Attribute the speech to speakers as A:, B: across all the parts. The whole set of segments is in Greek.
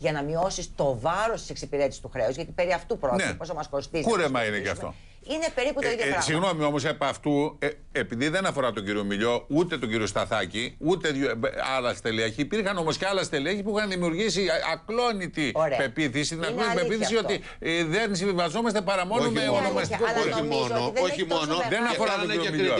A: για να μειώσεις το βάρος της εξυπηρέτησης του χρέους, γιατί περί αυτού πρόκειται,
B: Ναι.
A: πόσο μας κοστίζει.
B: Κούρεμα
A: να
B: είναι και
A: κοστίσουμε.
B: αυτό.
A: Είναι περίπου το ίδιο
B: Ε, ε,
A: πράγμα.
B: συγγνώμη όμως, επ' αυτού, ε, επειδή δεν αφορά τον κύριο Μιλιό, ούτε τον κύριο Σταθάκη, ούτε δυο- ε, άλλα στελέχη, υπήρχαν όμως και άλλα στελέχη που είχαν δημιουργήσει α- ακλόνητη
A: Ωραία.
B: πεποίθηση, την
A: Είναι
B: ακλόνητη
A: αλήθεια
B: πεποίθηση
A: αυτό.
B: ότι ε, δεν συμβιβαζόμαστε παρά μόνο
C: Όχι
B: με
C: μόνο,
B: ονομαστικό
A: αλλά
C: όχι
A: νομίζω
C: μόνο,
A: ότι δεν
C: όχι
A: έχει τόσο
C: μόνο.
A: μεγάλο-
B: Δεν
C: Και
B: αφορά τον
C: κάνανε και
B: κύριο Μιλιό.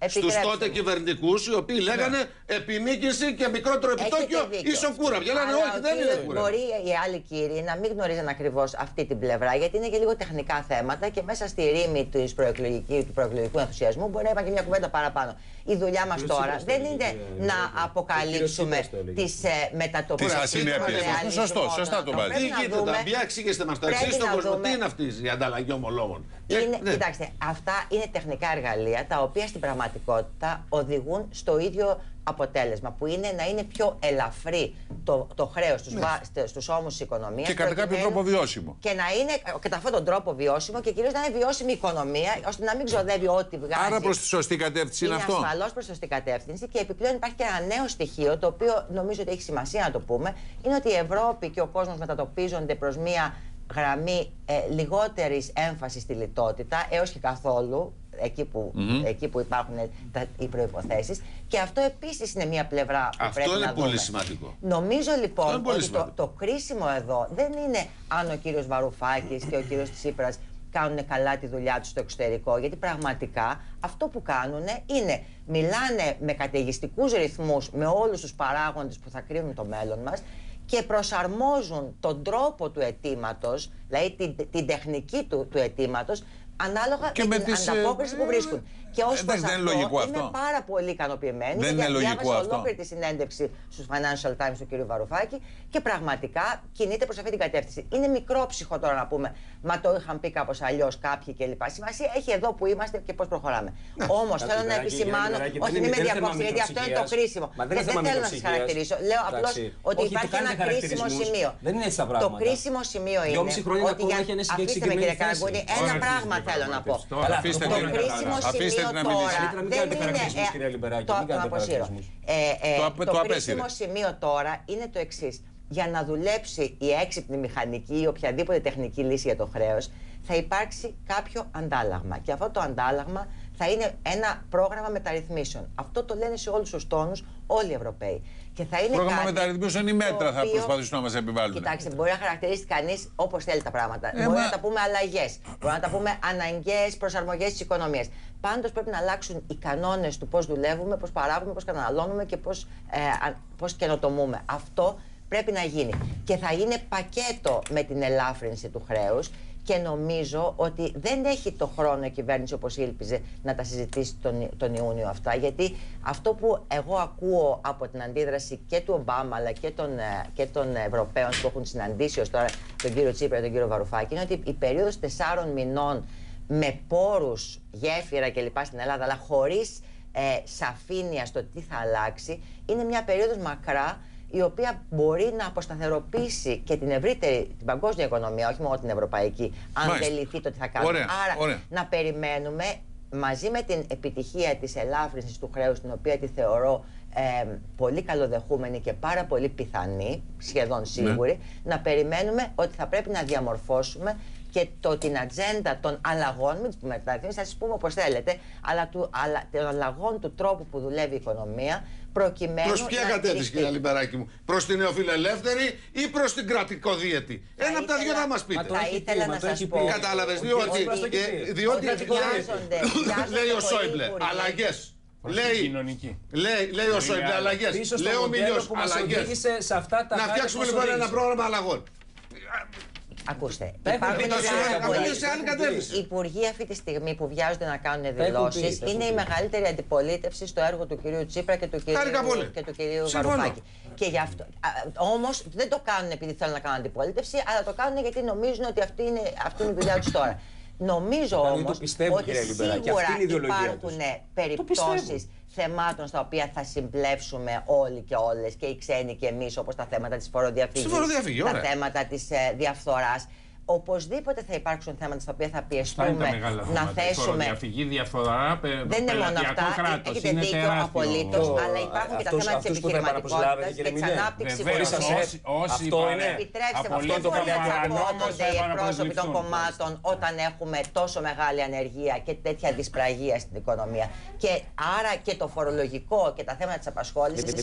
C: Κριτική στου
A: Επιτρέψτε
C: τότε
A: μου.
C: κυβερνητικού, οι οποίοι λέγανε επιμήκυνση και μικρότερο επιτόκιο
A: Έχετε δίκιο.
C: ίσον κούρα. Λένε
A: Αλλά
C: όχι,
A: ο
C: δεν είναι
A: κύριος-
C: κούρα.
A: Μπορεί οι άλλοι κύριοι να μην γνωρίζουν ακριβώ αυτή την πλευρά, γιατί είναι και λίγο τεχνικά θέματα και μέσα στη ρήμη της προεκλογική- του προεκλογικού ενθουσιασμού μπορεί να υπάρχει και μια κουβέντα παραπάνω. Η δουλειά μα
D: Κύριος
A: τώρα
D: Τσίπρας το
A: δεν
D: έλεγε,
A: είναι
D: κύριε
A: να
D: Λιβεράκη. Ο
A: αποκαλύψουμε
D: κύριος Τσίπρας το έλεγε.
A: τι μετατοπίε.
B: Τις ασυνέπειες. Σωστό, σωστά το βάζει.
C: Τι γίνεται τα ποια εξήγεστε μα το
A: πρέπει
C: εξή στον
A: να
C: κόσμο.
A: δούμε-
C: Τι είναι αυτή η ανταλλαγή ομολόγων. Ε,
A: Είναι,
C: ναι.
A: Κοιτάξτε, αυτά είναι τεχνικά εργαλεία τα οποία στην πραγματικότητα οδηγούν στο ίδιο αποτέλεσμα που είναι να είναι πιο ελαφρύ το, το χρέος στους, ναι. στους ώμους της οικονομίας
B: Και κατά κάποιο
A: προκειμένου
B: τρόπο βιώσιμο.
A: Και να είναι κατά αυτόν τον τρόπο βιώσιμο και κυρίως να είναι βιώσιμη η οικονομία ώστε να μην ξοδεύει ό,τι βγάζει.
B: Άρα προς τη σωστή κατεύθυνση είναι
A: είναι
B: αυτό.
A: ασφαλώς προς σωστή κατεύθυνση και επιπλέον υπάρχει και ένα νέο στοιχείο το οποίο νομίζω ότι έχει σημασία να το πούμε. Είναι ότι η Ευρώπη και ο κόσμος μετατοπίζονται προς μία γραμμή ε, λιγότερης έμφασης στη λιτότητα έως και καθόλου. Εκεί που, εκεί που υπάρχουν τα, οι προποθέσει. Και αυτό επίσης είναι μία πλευρά που
C: Αυτό
A: πρέπει
C: είναι
A: να
C: πολύ
A: δούμε.
C: σημαντικό.
A: Νομίζω
C: Αυτό
A: λοιπόν
C: είναι πολύ
A: ότι το,
C: σημαντικό.
A: το κρίσιμο εδώ δεν είναι αν ο κύριος Βαρουφάκης και ο κύριος Τσίπρας κάνουν καλά τη δουλειά τους στο εξωτερικό, γιατί πραγματικά αυτό που κάνουν είναι μιλάνε με καταιγιστικούς ρυθμούς με όλους τους παράγοντες που θα κρίνουν το μέλλον μας και προσαρμόζουν τον τρόπο του αιτήματος, δηλαδή την, την τεχνική του, του αιτήματος, ανάλογα
B: Και
A: με,
B: με
A: την
B: τις, ε,
A: ανταπόκριση που βρίσκουν. Και ως
B: εντάξει,
A: προς
B: δεν είναι
A: αυτό,
B: λογικό
A: είμαι
B: αυτό.
A: πάρα πολύ ικανοποιημένη.
B: Δεν
A: γιατί
B: είναι λογικό
A: διάβασα
B: αυτό.
A: ολόκληρη τη συνέντευξη στους Financial Times του κ. Βαρουφάκη και πραγματικά κινείται προς αυτή την κατεύθυνση. Είναι μικρόψυχο τώρα να πούμε, μα το είχαν πει κάπως αλλιώς κάποιοι κλπ. Σημασία έχει εδώ που είμαστε και πώς προχωράμε. Όμως
D: Κάτι
A: θέλω να
D: Λιβεράκη,
A: επισημάνω.
D: Λιβεράκη,
A: Όχι,
D: δεν
A: μην
D: είναι-
A: με
D: δεν είναι θέμα
A: διακόψετε, γιατί αυτό είναι το
D: μικροψυχίας.
A: κρίσιμο.
D: Μα δεν είναι θέμα
A: θέλω να σας
D: μικροψυχίας.
A: χαρακτηρίσω. Λέω απλώς
D: Εντάξει.
A: ότι
D: Όχι,
A: υπάρχει
D: του κάνετε
A: ένα κρίσιμο
D: χαρακτηρισμούς.
A: σημείο.
D: Δεν είναι έτσι τα
A: Το
D: πράγματα.
A: κρίσιμο σημείο είναι.
D: Δυόμιση χρόνια
A: ότι
D: ακόμα
A: για-
D: έχει ένα συγκεκριμένη
A: Αφήστε με κύριε
D: θέση.
A: Καραγκούνη,
B: Τώρα
A: ένα
B: αρχίζει
A: πράγμα
B: η
A: θέλω να πω.
B: διαπραγμάτευση. Τώρα
D: Καλά,
B: αφήστε
D: το
B: την
A: Το
D: να
A: κρίσιμο
D: καταλάβω.
B: Αφήστε
A: σημείο
B: την να μιλήσει.
A: τώρα
D: Καλύτερα μην
A: δεν
D: κάνετε
A: είναι.
D: χαρακτηρισμούς,
A: ε,
D: κυρία Λιμπεράκη,
A: Το
D: μην κάνετε
A: το αποσύρω.
D: χαρακτηρισμούς.
A: Ε, ε,
B: Το απε-
A: Το
B: το
A: κρίσιμο
B: απέσυρε.
A: σημείο τώρα είναι το εξής. Για να δουλέψει η έξυπνη μηχανική ή οποιαδήποτε τεχνική λύση για το χρέος, θα υπάρξει κάποιο αντάλλαγμα. Και αυτό το αντάλλαγμα θα είναι ένα πρόγραμμα μεταρρυθμίσεων. Αυτό το λένε σε όλους τους τόνους όλοι οι Ευρωπαίοι. Και θα είναι
B: Πρόγραμμα
A: κάτι
B: μεταρρυθμίσεων ή
A: το
B: μέτρα θα
A: οποίο-
B: προσπαθήσουν να μας επιβάλλουν.
A: Κοιτάξτε, μπορεί να χαρακτηρίσει κανείς όπως θέλει τα πράγματα.
B: Ε,
A: μπορεί
B: μα-
A: να τα πούμε αλλαγές. Μπορεί να τα πούμε αναγκαίες προσαρμογές της οικονομίας. Πάντως πρέπει να αλλάξουν οι κανόνες του πώς δουλεύουμε, πώς παράγουμε, πώς καταναλώνουμε και πώς ε, α- πώς καινοτομούμε. Αυτό πρέπει να γίνει. Και θα είναι πακέτο με την ελάφρυνση του χρέους. Και νομίζω ότι δεν έχει το χρόνο η κυβέρνηση όπως ήλπιζε να τα συζητήσει τον, τον Ιούνιο αυτά. Γιατί αυτό που εγώ ακούω από την αντίδραση και του Ομπάμα αλλά και των, ε, και των Ευρωπαίων που έχουν συναντήσει ως τώρα τον κύριο Τσίπρα και τον κύριο Βαρουφάκη είναι ότι η περίοδος τεσσάρων μηνών με πόρους, γέφυρα κλπ. στην Ελλάδα αλλά χωρίς ε, σαφήνεια στο τι θα αλλάξει είναι μια περίοδος μακρά η οποία μπορεί να αποσταθεροποιήσει και την ευρύτερη, την παγκόσμια οικονομία, όχι μόνο την ευρωπαϊκή, αν
B: Μάλιστα.
A: δεν λυθεί το τι θα κάνουμε.
B: Ωραία,
A: Άρα
B: ωραία.
A: να περιμένουμε μαζί με την επιτυχία της ελάφρυνσης του χρέους, την οποία τη θεωρώ ε, πολύ καλοδεχούμενη και πάρα πολύ πιθανή, σχεδόν σίγουρη, να περιμένουμε ότι θα πρέπει να διαμορφώσουμε και το, την ατζέντα των αλλαγών, μην τις πούμε μεταρρυθμίσεις, θα τις πούμε όπως θέλετε, αλλά, του, αλλά των αλλαγών του τρόπου που δουλεύει η οικονομία, προκειμένου
C: Προς ποια
A: να
C: κατεύθυνση,
A: στηριχτεί.
C: κύριε Λιμπεράκη μου, προς την νεοφιλελεύθερη ή προς την κρατικοδίαιτη. Ένα από τα δύο
A: ήθελα-
C: να μας
D: Μα
C: πείτε.
D: το
A: Θα
D: έχει
A: ήθελα
D: πει, μα
A: να
D: το
A: σας
D: έχει
A: πω.
D: πει.
C: Κατάλαβες,
D: Ο
C: διότι.
D: Τσίπρας το έχει
C: ε,
D: πει.
C: διότι
D: Ο Τσίπρας το έχει πει.
A: Βιάζονται, βιάζονται
C: λέει ο
A: πολλοί
C: Σόιμπλε,
A: υπουργοί.
C: Αλλαγέ.
E: Προς
C: Λέει,
E: την κοινωνική.
C: λέει, λέει ο Σόιμπλε, αλλαγές.
D: Πίσω στο
C: Λέει ο
D: μοντέλο
C: Μιλιό,
D: που μας
C: αλλαγές.
D: οδήγησε σε αυτά τα
C: Να
D: χάρη
C: φτιάξουμε
D: που μας
C: λοιπόν ένα
D: οδήγησε.
C: πρόγραμμα αλλαγών.
A: Ακούστε,
D: Τα έχουν
A: υπάρχουν
D: πει τα
A: πάρα
D: σοβαρά,
A: πολλοί-
C: είναι σε άλλη κατεύθυνση.
A: Οι υπουργοί αυτή τη στιγμή που βιάζονται να κάνουν
D: έχουν πει,
A: δηλώσει
D: τα έχουν
A: είναι η
D: πει.
A: μεγαλύτερη αντιπολίτευση στο έργο του κυρίου Τσίπρα και του
C: Χάρηκα πολύ.
A: κυρίου, και του κυρίου
C: Συμφωνώ.
A: Βαρουφάκη. Και γι' αυτό. Όμως δεν το κάνουν επειδή θέλουν να κάνουν αντιπολίτευση, αλλά το κάνουν γιατί νομίζουν ότι αυτή είναι, αυτή είναι η δουλειά τους τώρα. Νομίζω
D: Δηλαδή
A: όμως
D: το πιστεύουν,
A: ότι
D: κύριε Λιμπεράκη,
A: σίγουρα
D: αυτή είναι η ιδεολογία
A: υπάρχουν
D: τους.
A: περιπτώσεις
D: πιστεύουν.
A: θεμάτων στα οποία θα συμπλέψουμε όλοι και όλες και οι ξένοι και εμείς, όπως τα θέματα της φοροδιαφυγής,
C: Στη φοροδιαφυγής,
A: τα
C: ωραία.
A: θέματα της ε, διαφθοράς. Οπωσδήποτε θα υπάρξουν θέματα στα οποία θα
E: Αυτά είναι τα
A: πιεστούμε
E: μεγάλα
A: να
E: θέματα. Η
A: θέσουμε.
E: φοροδιαφυγή, διαφθορά, πε,
A: Δεν είναι μόνο
E: πελατειακό
A: αυτά.
E: κράτος.
A: Έχετε
E: είναι
A: δίκιο
E: τεράστιο.
A: απολύτως.
D: Το-
A: Αλλά υπάρχουν και τα
D: αυτούς-
A: θέματα της
D: αυτούς που δεν
A: επιχειρηματικότητας
D: παραπροσλάβετε,
A: και
D: κύριε
A: της
D: Μιλέ.
A: ανάπτυξης
E: Βεβαίως,
D: Χωρίς
E: όσοι, όσοι
D: Αυτό
E: παρα-
D: είναι.
A: Επιτρέψτε μου,
D: Αυτό
A: δεν
D: είναι το
A: μπορεί να
D: παραπάνω,
A: τσακώνονται οι
E: όμως,
A: εκπρόσωποι των
E: επαναπροσληφθούν.
A: κομμάτων όταν έχουμε τόσο μεγάλη ανεργία και τέτοια δυσπραγία στην οικονομία. Και άρα και το φορολογικό και τα θέματα της απασχόλησης